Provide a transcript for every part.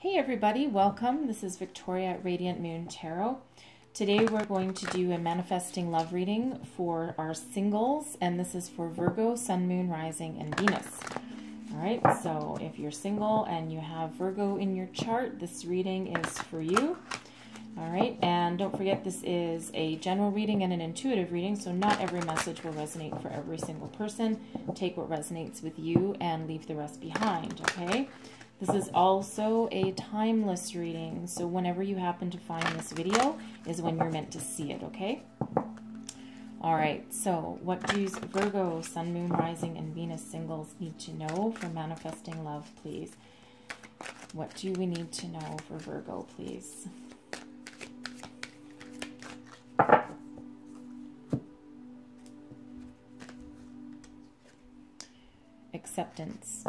Hey everybody, welcome. This is Victoria at Radiant Moon Tarot. Today we're going to do a manifesting love reading for our singles, and this is for Virgo, Sun, Moon, Rising, and Venus. All right, so if you're single and you have Virgo in your chart, this reading is for you. All right, and don't forget this is a general reading and an intuitive reading, so not every message will resonate for every single person. Take what resonates with you and leave the rest behind, okay? This is also a timeless reading, so whenever you happen to find this video is when you're meant to see it, okay? All right, so what do Virgo, Sun, Moon, Rising, and Venus singles need to know for manifesting love, please? What do we need to know for Virgo, please? Acceptance.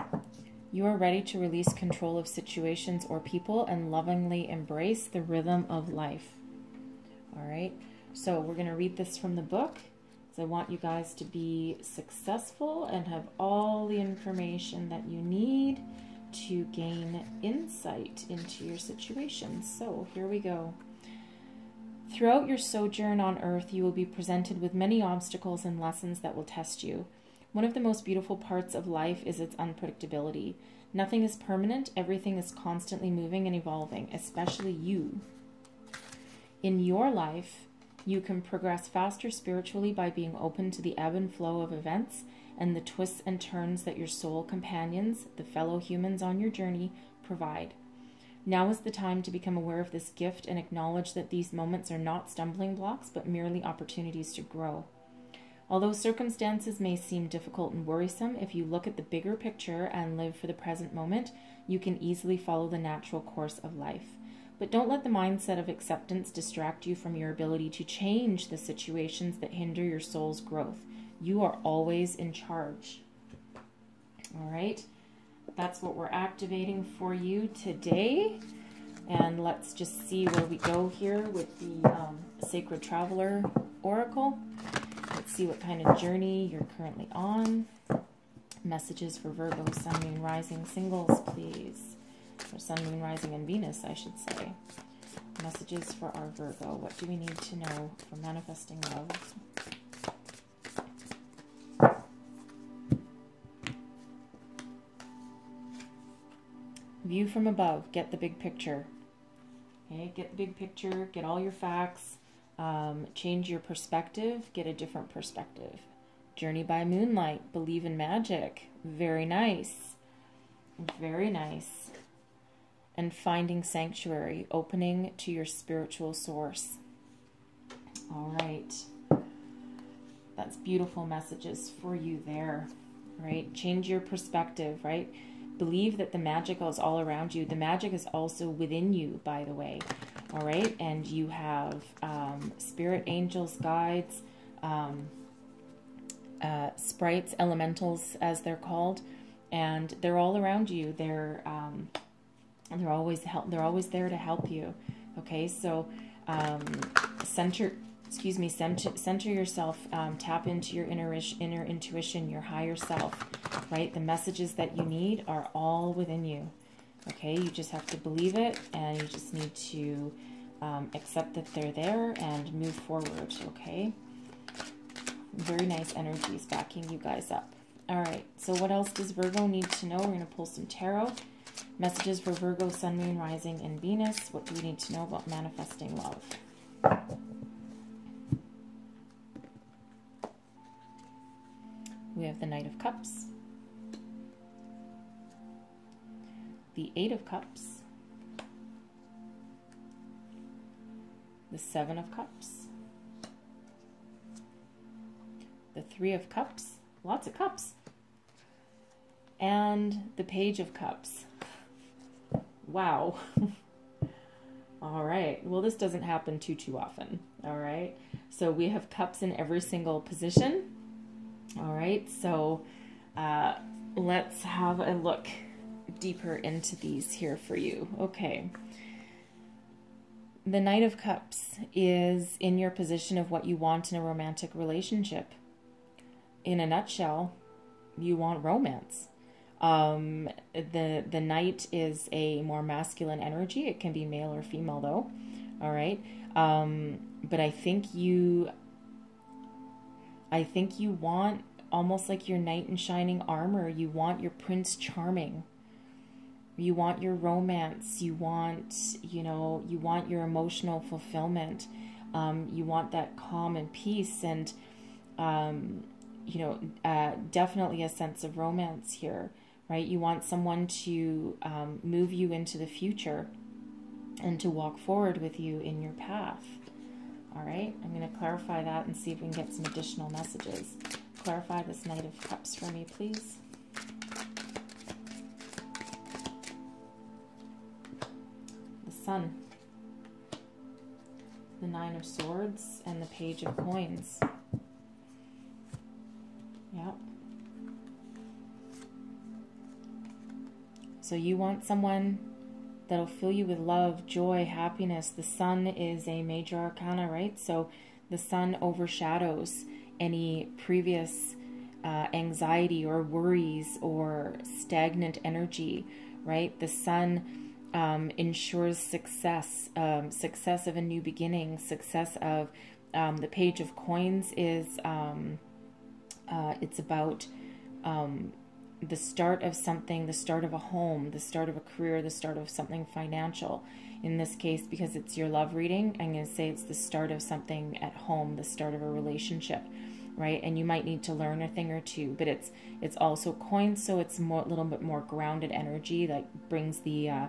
You are ready to release control of situations or people and lovingly embrace the rhythm of life. All right, so we're going to read this from the book. So I want you guys to be successful and have all the information that you need to gain insight into your situation. So here we go. Throughout your sojourn on earth, you will be presented with many obstacles and lessons that will test you. One of the most beautiful parts of life is its unpredictability. Nothing is permanent, everything is constantly moving and evolving, especially you. In your life, you can progress faster spiritually by being open to the ebb and flow of events and the twists and turns that your soul companions, the fellow humans on your journey, provide. Now is the time to become aware of this gift and acknowledge that these moments are not stumbling blocks but merely opportunities to grow. Although circumstances may seem difficult and worrisome, if you look at the bigger picture and live for the present moment, you can easily follow the natural course of life. But don't let the mindset of acceptance distract you from your ability to change the situations that hinder your soul's growth. You are always in charge. All right, that's what we're activating for you today. And let's just see where we go here with the um, Sacred Traveler Oracle. Let's see what kind of journey you're currently on. Messages for Virgo, Sun, Moon, Rising singles, please. For Sun, Moon, Rising, and Venus, I should say. Messages for our Virgo. What do we need to know for manifesting love? View from above. Get the big picture. Okay, get the big picture. Get all your facts um, change your perspective, get a different perspective. Journey by Moonlight, Believe in Magic. Very nice. Very nice. And Finding Sanctuary, opening to your spiritual source. All right. That's beautiful messages for you there, right? Change your perspective, right? Believe that the magical is all around you. The magic is also within you, by the way all right? And you have um, spirit angels, guides, um, uh, sprites, elementals, as they're called, and they're all around you. They're um, they're always help. They're always there to help you. Okay, so um, center. Excuse me. Center, center yourself. Um, tap into your inner inner intuition, your higher self. Right. The messages that you need are all within you. Okay, you just have to believe it and you just need to um, accept that they're there and move forward, okay? Very nice energies backing you guys up. All right, so what else does Virgo need to know? We're going to pull some tarot. Messages for Virgo, Sun, Moon, Rising, and Venus. What do we need to know about manifesting love? We have the Knight of Cups. The Eight of Cups, the Seven of Cups, the Three of Cups, lots of cups, and the Page of Cups. Wow. All right. Well, this doesn't happen too, too often. All right. So we have cups in every single position. All right. So uh, let's have a look deeper into these here for you. Okay. The Knight of Cups is in your position of what you want in a romantic relationship. In a nutshell, you want romance. Um, the the knight is a more masculine energy. It can be male or female though. All right. Um, but I think you I think you want almost like your knight in shining armor. You want your prince charming. You want your romance. You want, you know, you want your emotional fulfillment. Um, you want that calm and peace and, um, you know, uh, definitely a sense of romance here, right? You want someone to um, move you into the future and to walk forward with you in your path. All right, I'm going to clarify that and see if we can get some additional messages. Clarify this Knight of Cups for me, please. Sun, the Nine of Swords, and the Page of Coins. Yep. So you want someone that'll fill you with love, joy, happiness. The sun is a major arcana, right? So the sun overshadows any previous uh, anxiety or worries or stagnant energy, right? The sun um, ensures success, um, success of a new beginning, success of um, the page of coins is um, uh, it's about um, the start of something, the start of a home, the start of a career, the start of something financial. In this case, because it's your love reading, I'm going to say it's the start of something at home, the start of a relationship, right? And you might need to learn a thing or two, but it's it's also coins, so it's more a little bit more grounded energy, that brings the uh,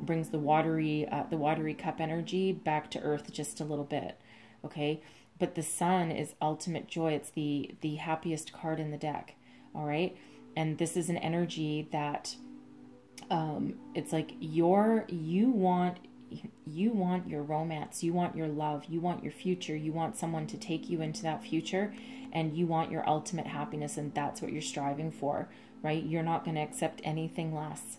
brings the watery uh, the watery cup energy back to earth just a little bit, okay? But the sun is ultimate joy. It's the the happiest card in the deck, all right? and this is an energy that um, it's like your you want you want your romance you want your love you want your future you want someone to take you into that future and you want your ultimate happiness and that's what you're striving for right you're not going to accept anything less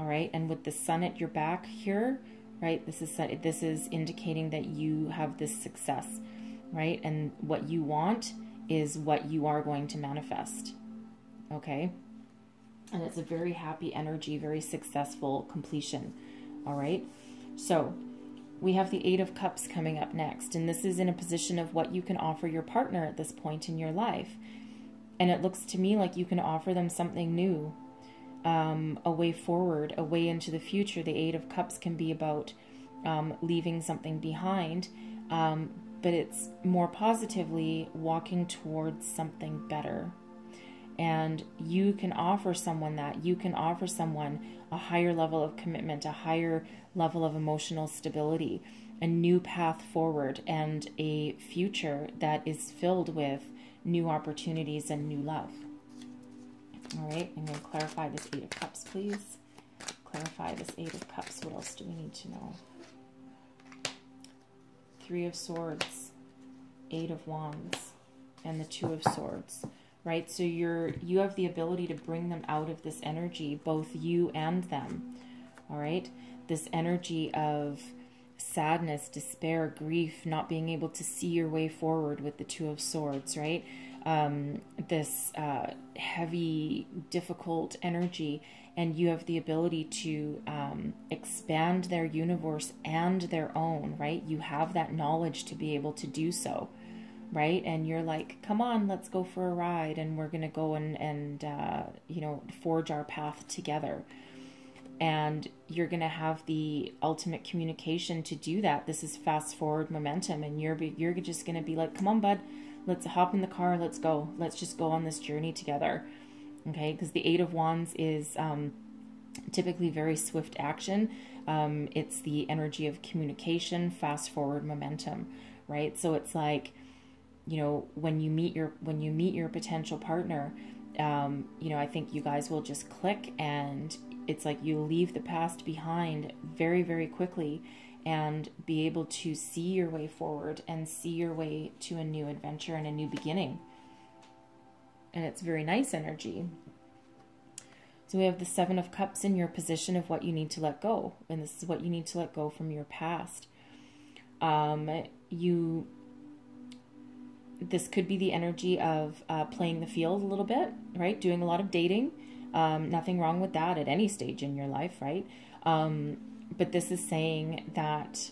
all right and with the sun at your back here right this is this is indicating that you have this success right and what you want is what you are going to manifest okay? And it's a very happy energy, very successful completion, all right? So we have the Eight of Cups coming up next, and this is in a position of what you can offer your partner at this point in your life. And it looks to me like you can offer them something new, um, a way forward, a way into the future. The Eight of Cups can be about um, leaving something behind, um, but it's more positively walking towards something better. And you can offer someone that. You can offer someone a higher level of commitment a higher level of emotional stability a new path forward and a future that is filled with new opportunities and new love all right i'm going to clarify this eight of cups please clarify this eight of cups what else do we need to know three of swords eight of wands and the two of swords right? So you're you have the ability to bring them out of this energy, both you and them. All right? This energy of sadness, despair, grief, not being able to see your way forward with the two of swords, right? Um, this uh, heavy, difficult energy, and you have the ability to um, expand their universe and their own, right? You have that knowledge to be able to do so right? And you're like, come on, let's go for a ride, and we're gonna go and and uh, you know forge our path together. And you're gonna have the ultimate communication to do that. This is fast forward momentum, and you're you're just gonna be like, come on, bud, let's hop in the car, let's go, let's just go on this journey together, okay? Because the Eight of Wands is um, typically very swift action. Um, it's the energy of communication, fast forward momentum, right? So it's like you know when you meet your when you meet your potential partner um, you know i think you guys will just click and it's like you leave the past behind very very quickly and be able to see your way forward and see your way to a new adventure and a new beginning and it's very nice energy so we have the seven of cups in your position of what you need to let go and this is what you need to let go from your past um, you this could be the energy of uh, playing the field a little bit, right? Doing a lot of dating, Um, nothing wrong with that at any stage in your life, right? Um, but this is saying that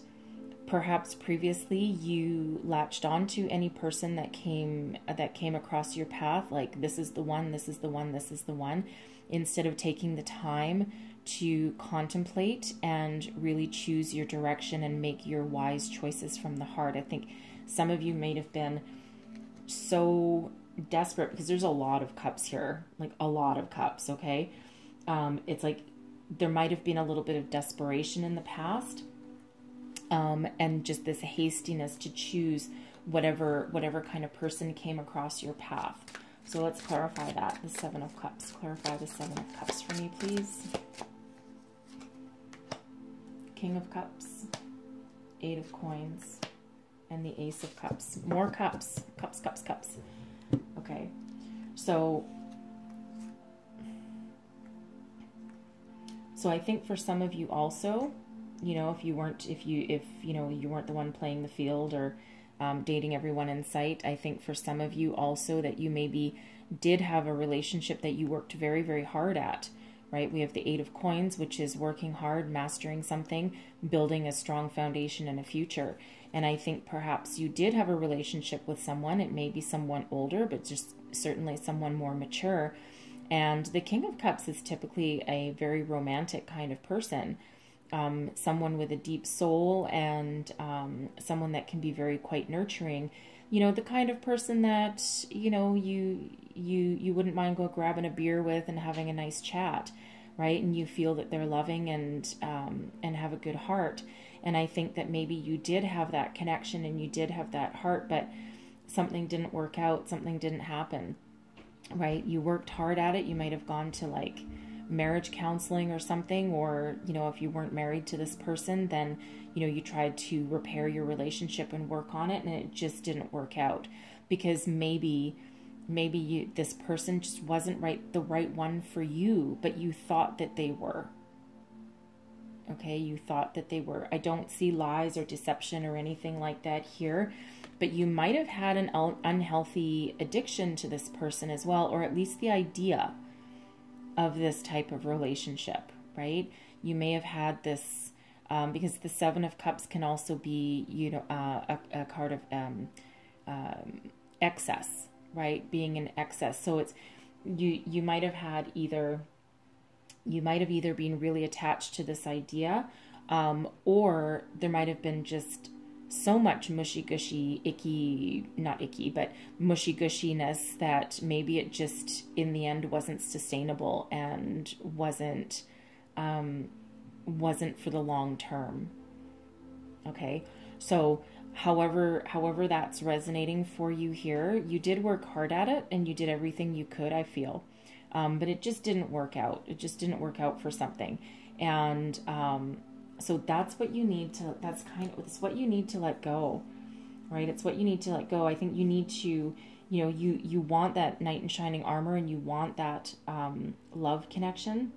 perhaps previously you latched onto any person that came that came across your path like this is the one this is the one this is the one instead of taking the time to contemplate and really choose your direction and make your wise choices from the heart. I think some of you may have been so desperate because there's a lot of cups here like a lot of cups okay? Um, it's like there might have been a little bit of desperation in the past um, and just this hastiness to choose whatever whatever kind of person came across your path. So let's clarify that. The Seven of Cups. Clarify the Seven of Cups for me, please. King of Cups, Eight of Coins, and the Ace of Cups. More cups. Cups, cups, cups. Okay. So so I think for some of you also, you know if you weren't if you if you know you weren't the one playing the field or um, dating everyone in sight i think for some of you also that you maybe did have a relationship that you worked very very hard at right? We have the eight of coins which is working hard mastering something building a strong foundation and a future. And i think perhaps you did have a relationship with someone. It may be someone older but just certainly someone more mature and the king of cups is typically a very romantic kind of person. Um, someone with a deep soul and um, someone that can be very quite nurturing. You know the kind of person that you know you you you wouldn't mind go grabbing a beer with and having a nice chat right? And you feel that they're loving and um, and have a good heart. And i think that maybe you did have that connection and you did have that heart but something didn't work out something didn't happen right? You worked hard at it. You might have gone to like marriage counseling or something or you know if you weren't married to this person then you know you tried to repair your relationship and work on it and it just didn't work out because maybe maybe you this person just wasn't right the right one for you but you thought that they were. Okay? You thought that they were. I don't see lies or deception or anything like that here but you might have had an unhealthy addiction to this person as well or at least the idea of this type of relationship, right? You may have had this um, because the Seven of Cups can also be, you know, uh, a, a, card of um, um, excess, right? Being in excess. So it's you. You might have had either. You might have either been really attached to this idea, um, or there might have been just so much mushy gushy, icky, not icky, but mushy gushiness that maybe it just in the end wasn't sustainable and wasn't um, wasn't for the long term. Okay, so however however that's resonating for you here, you did work hard at it and you did everything you could. I feel, um, but it just didn't work out. It just didn't work out for something, and um, so that's what you need to that's kind of it's what you need to let go right? It's what you need to let go. I think you need to you know you you want that knight in shining armor and you want that um, love connection.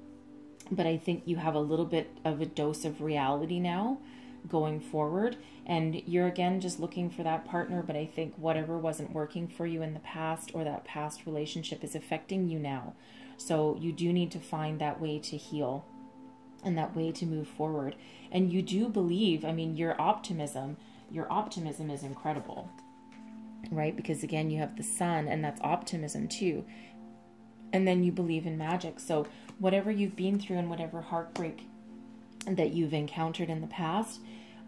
But i think you have a little bit of a dose of reality now going forward. And you're again just looking for that partner but i think whatever wasn't working for you in the past or that past relationship is affecting you now. So you do need to find that way to heal and that way to move forward. And you do believe, I mean, your optimism, your optimism is incredible, right? Because again, you have the sun, and that's optimism too. And then you believe in magic. So, whatever you've been through and whatever heartbreak that you've encountered in the past,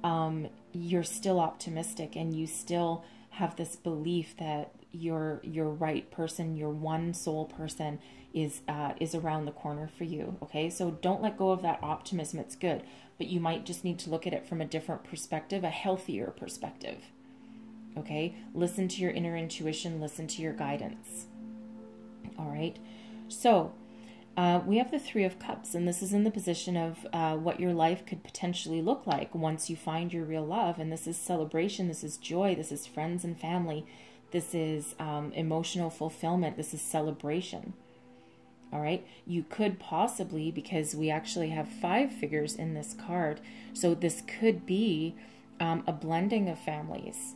um, you're still optimistic and you still have this belief that your your right person, your one soul person is uh, is around the corner for you. Okay, so don't let go of that optimism. It's good, but you might just need to look at it from a different perspective, a healthier perspective. Okay, listen to your inner intuition. Listen to your guidance. All right, so. Uh, we have the Three of Cups, and this is in the position of uh, what your life could potentially look like once you find your real love. And this is celebration, this is joy, this is friends and family, this is um, emotional fulfillment. This is celebration. All right. You could possibly, because we actually have five figures in this card, so this could be um, a blending of families.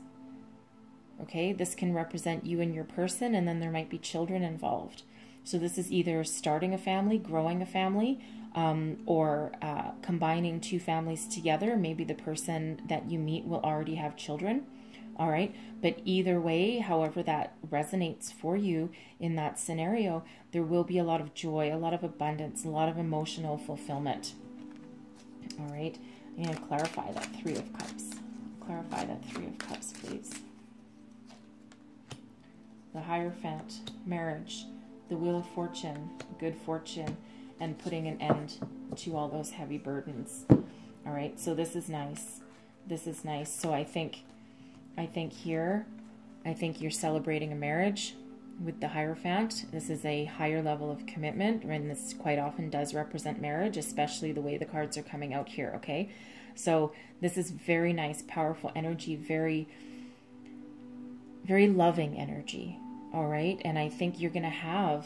Okay. This can represent you and your person, and then there might be children involved. So this is either starting a family, growing a family, um, or uh, combining two families together. Maybe the person that you meet will already have children. All right. But either way, however that resonates for you in that scenario, there will be a lot of joy, a lot of abundance, a lot of emotional fulfillment. All right. I'm going to clarify that Three of Cups. Clarify that Three of Cups, please. The Hierophant, marriage, the Wheel of Fortune, good fortune, and putting an end to all those heavy burdens. All right, so this is nice. This is nice. So I think, I think here, I think you're celebrating a marriage with the Hierophant. This is a higher level of commitment, and this quite often does represent marriage, especially the way the cards are coming out here, okay? So this is very nice, powerful energy, very, very loving energy, all right? And I think you're going to have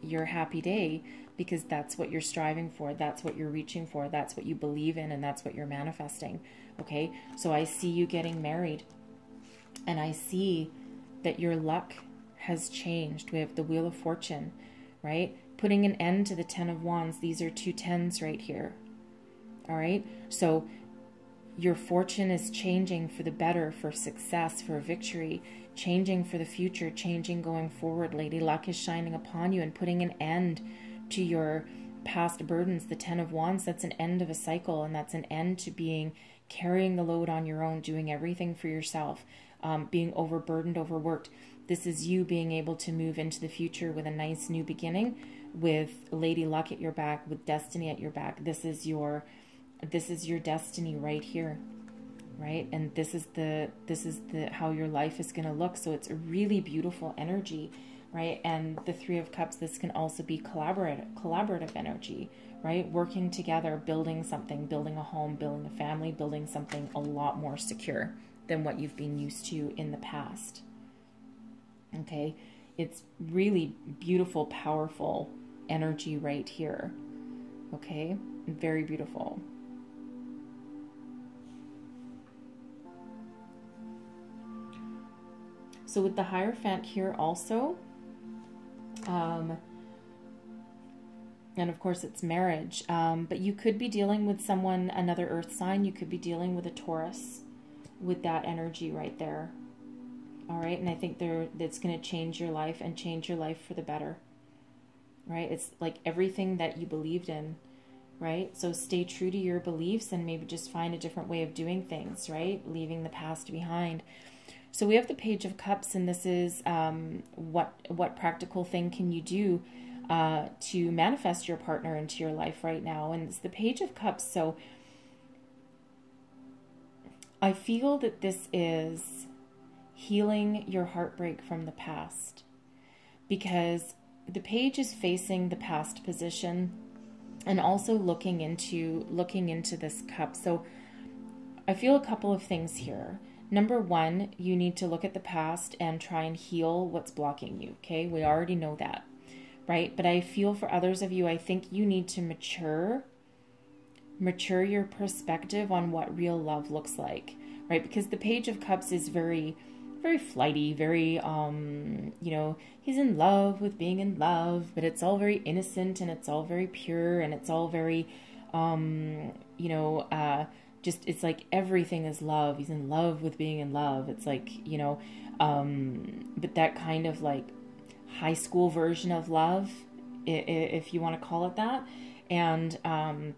your happy day because that's what you're striving for, that's what you're reaching for, that's what you believe in, and that's what you're manifesting. Okay, so I see you getting married, and I see that your luck has changed. We have the Wheel of Fortune, right? Putting an end to the Ten of Wands. These are two tens right here. All right, so your fortune is changing for the better, for success, for victory, changing for the future, changing going forward. Lady Luck is shining upon you and putting an end to your past burdens. The Ten of Wands, that's an end of a cycle, and that's an end to being carrying the load on your own, doing everything for yourself, um, being overburdened, overworked. This is you being able to move into the future with a nice new beginning, with Lady Luck at your back, with destiny at your back. This is your this is your destiny right here right and this is the this is the how your life is going to look so it's a really beautiful energy right? And the Three of Cups, this can also be collaborative, collaborative energy, right? Working together, building something, building a home, building a family, building something a lot more secure than what you've been used to in the past. Okay, it's really beautiful, powerful energy right here. Okay, very beautiful. So with the Hierophant here also, um, and of course, it's marriage. Um, but you could be dealing with someone, another earth sign. You could be dealing with a Taurus with that energy right there. All right. And I think there that's going to change your life and change your life for the better. Right. It's like everything that you believed in. Right. So stay true to your beliefs and maybe just find a different way of doing things. Right. Leaving the past behind. So we have the Page of Cups, and this is um, what what practical thing can you do uh, to manifest your partner into your life right now? And it's the Page of Cups. So I feel that this is healing your heartbreak from the past because the page is facing the past position and also looking into looking into this cup. So I feel a couple of things here. Number one, you need to look at the past and try and heal what's blocking you. Okay, we already know that, right? But I feel for others of you, I think you need to mature, mature your perspective on what real love looks like, right? Because the Page of Cups is very, very flighty, very, um, you know, he's in love with being in love, but it's all very innocent and it's all very pure and it's all very, um, you know, uh, just it's like everything is love. He's in love with being in love. It's like you know um but that kind of like high school version of love if you want to call it that. And um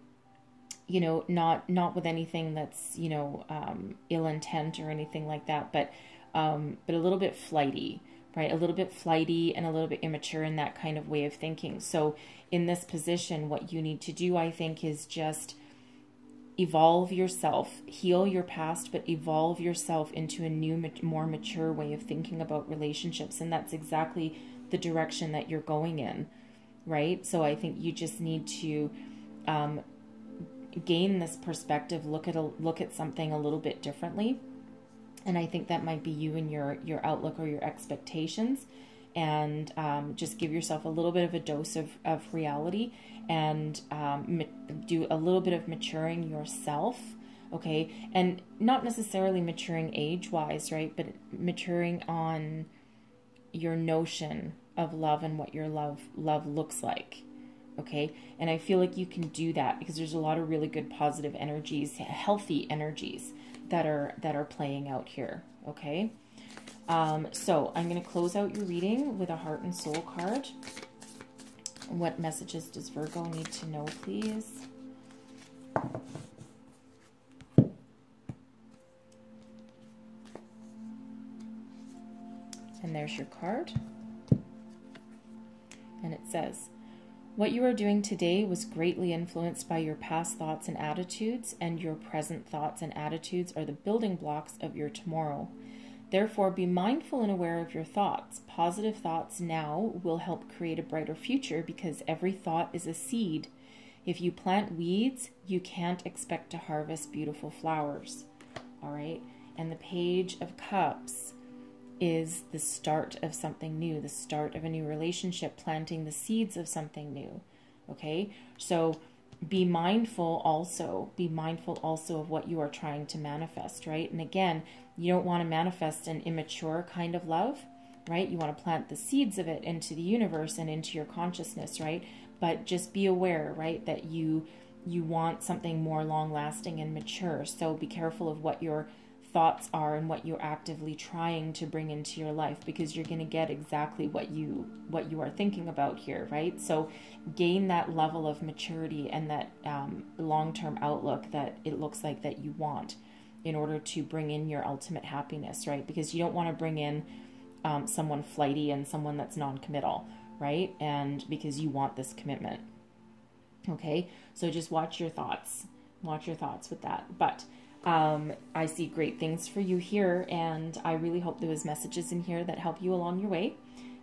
you know not not with anything that's you know um ill intent or anything like that but um but a little bit flighty right? A little bit flighty and a little bit immature in that kind of way of thinking. So in this position what you need to do i think is just evolve yourself, heal your past, but evolve yourself into a new, more mature way of thinking about relationships. And that's exactly the direction that you're going in, right? So I think you just need to um, gain this perspective, look at a look at something a little bit differently. And I think that might be you and your your outlook or your expectations and um, just give yourself a little bit of a dose of, of reality and um, do a little bit of maturing yourself okay? And not necessarily maturing age wise right? But maturing on your notion of love and what your love love looks like okay? And i feel like you can do that because there's a lot of really good positive energies healthy energies that are that are playing out here okay um, so i'm going to close out your reading with a heart and soul card. What messages does virgo need to know please? And there's your card. And it says what you are doing today was greatly influenced by your past thoughts and attitudes, and your present thoughts and attitudes are the building blocks of your tomorrow. Therefore, be mindful and aware of your thoughts. Positive thoughts now will help create a brighter future because every thought is a seed. If you plant weeds, you can't expect to harvest beautiful flowers. All right? And the Page of Cups is the start of something new, the start of a new relationship, planting the seeds of something new. Okay? So be mindful also, be mindful also of what you are trying to manifest, right? And again, you don't want to manifest an immature kind of love, right? You want to plant the seeds of it into the universe and into your consciousness, right? But just be aware, right, that you you want something more long lasting and mature. So be careful of what you're thoughts are and what you're actively trying to bring into your life because you're going to get exactly what you what you are thinking about here right? So gain that level of maturity and that um, long-term outlook that it looks like that you want in order to bring in your ultimate happiness right? Because you don't want to bring in um, someone flighty and someone that's non-committal right? And because you want this commitment okay? So just watch your thoughts. Watch your thoughts with that. But um, I see great things for you here, and I really hope there was messages in here that help you along your way.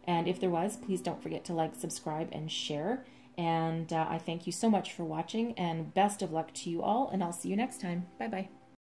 And if there was, please don't forget to like, subscribe, and share. And uh, I thank you so much for watching, and best of luck to you all, and I'll see you next time. Bye bye.